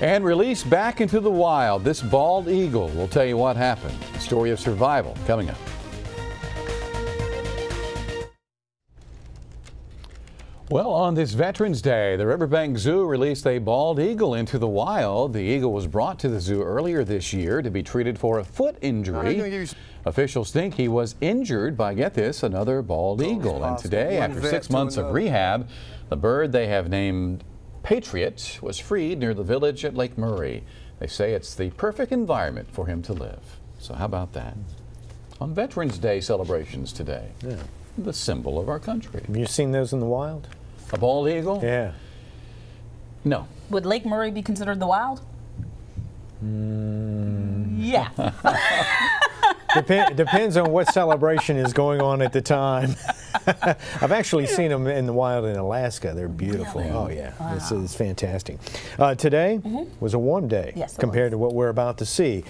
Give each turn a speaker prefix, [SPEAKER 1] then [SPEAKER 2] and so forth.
[SPEAKER 1] And released back into the wild, this bald eagle will tell you what happened. The story of survival coming up. Well, on this Veterans Day, the Riverbank Zoo released a bald eagle into the wild. The eagle was brought to the zoo earlier this year to be treated for a foot injury. Officials think he was injured by, get this, another bald eagle. And today, after six months of rehab, the bird they have named Patriot was freed near the village at Lake Murray. They say it's the perfect environment for him to live. So how about that? On Veterans Day celebrations today,
[SPEAKER 2] Yeah.
[SPEAKER 1] the symbol of our country.
[SPEAKER 2] Have you seen those in the wild?
[SPEAKER 1] A bald eagle?
[SPEAKER 2] Yeah.
[SPEAKER 1] No.
[SPEAKER 3] Would Lake Murray be considered the wild?
[SPEAKER 2] Mm.
[SPEAKER 3] Yeah.
[SPEAKER 2] Dep- depends on what celebration is going on at the time. I've actually seen them in the wild in Alaska. They're beautiful.
[SPEAKER 3] Really?
[SPEAKER 2] Oh yeah, it's, it's fantastic. Uh, today was a warm day.
[SPEAKER 3] Yes,
[SPEAKER 2] compared
[SPEAKER 3] was.
[SPEAKER 2] to what we're about to see.